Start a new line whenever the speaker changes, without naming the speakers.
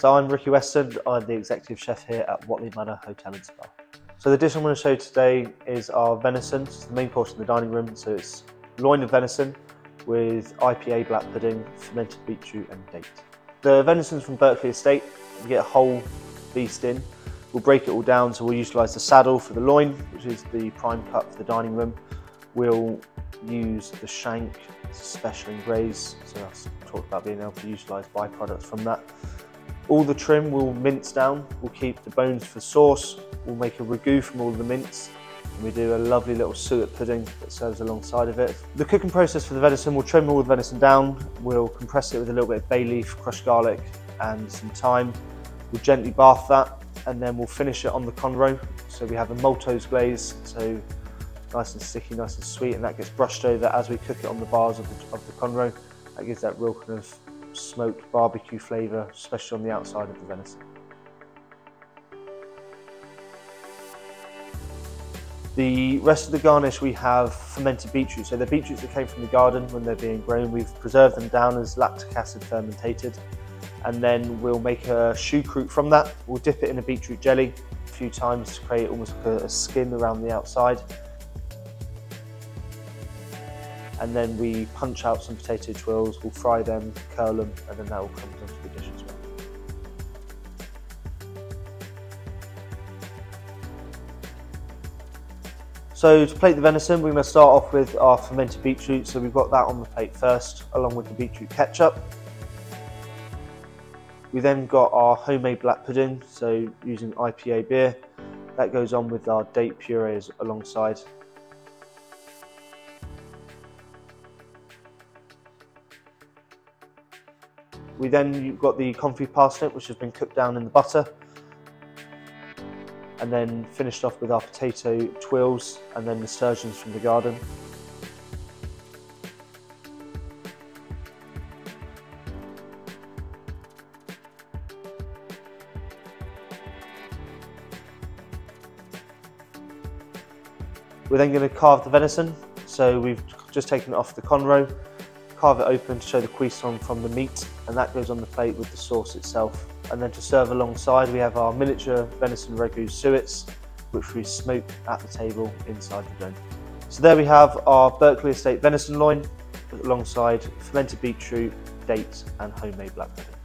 So I'm Ricki Weston, I'm the executive chef here at Whatley Manor Hotel and Spa. So the dish I'm going to show you today is our venison, it's the main portion of the dining room, so it's loin of venison with IPA black pudding, fermented beetroot and date. The venison's from Berkeley Estate, you get a whole beast in. We'll break it all down, so we'll utilise the saddle for the loin, which is the prime cut for the dining room. We'll use the shank, it's special in so I talked about being able to utilise byproducts from that. All the trim we'll mince down, we'll keep the bones for sauce, we'll make a ragu from all the mince, and we do a lovely little suet pudding that serves alongside of it. The cooking process for the venison, we'll trim all the venison down, we'll compress it with a little bit of bay leaf, crushed garlic and some thyme. We'll gently bath that and then we'll finish it on the konro. So we have a maltose glaze, so nice and sticky, nice and sweet, and that gets brushed over as we cook it on the bars of the, of the konro. That gives that real kind of smoked barbecue flavour, especially on the outside of the venison. The rest of the garnish we have fermented beetroot. So the beetroots that came from the garden when they're being grown, we've preserved them down as lactic acid fermentated. And then we'll make a choucroute from that. We'll dip it in a beetroot jelly a few times to create almost like a, a skin around the outside. And then we punch out some potato tuiles, we'll fry them, curl them, and then that all comes onto the dish as well. So to plate the venison, we must start off with our fermented beetroot. So we've got that on the plate first, along with the beetroot ketchup. We then got our homemade black pudding, so using IPA beer. That goes on with our date purees alongside We then got the confit parsnip, which has been cooked down in the butter. And then finished off with our potato tuiles and then the sturgeons from the garden. We're then going to carve the venison. So we've just taken it off the konro, carve it open to show the cuisson from the meat and that goes on the plate with the sauce itself. And then to serve alongside we have our miniature venison ragu suets which we smoke at the table inside the dome. So there we have our Berkeley Estate venison loin alongside fermented beetroot, dates and homemade black pudding.